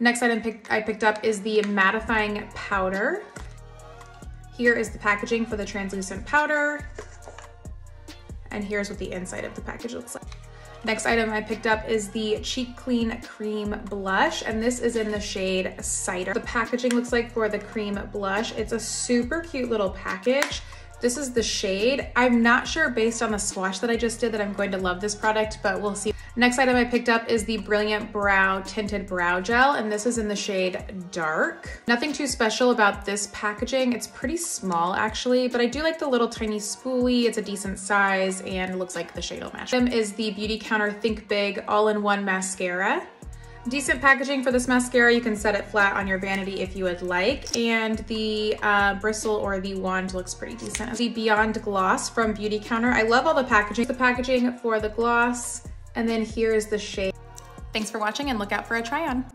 Next item pick, I picked up is the mattifying powder. Here is the packaging for the translucent powder. And here's what the inside of the package looks like. Next item I picked up is the Cheeky Clean Cream Blush, and this is in the shade Cider. The packaging looks like for the cream blush. It's a super cute little package. This is the shade. I'm not sure based on the swatch that I just did that I'm going to love this product, but we'll see. Next item I picked up is the Brilliant Brow Tinted Brow Gel, and this is in the shade Dark. Nothing too special about this packaging. It's pretty small actually, but I do like the little tiny spoolie. It's a decent size and looks like the shade will match. Item is the Beautycounter Think Big All-in-One Mascara. Decent packaging for this mascara. You can set it flat on your vanity if you would like. And the uh, bristle or the wand looks pretty decent. The Beyond Gloss from Beautycounter. I love all the packaging. The packaging for the gloss. And then here's the shade. Thanks for watching and look out for a try on.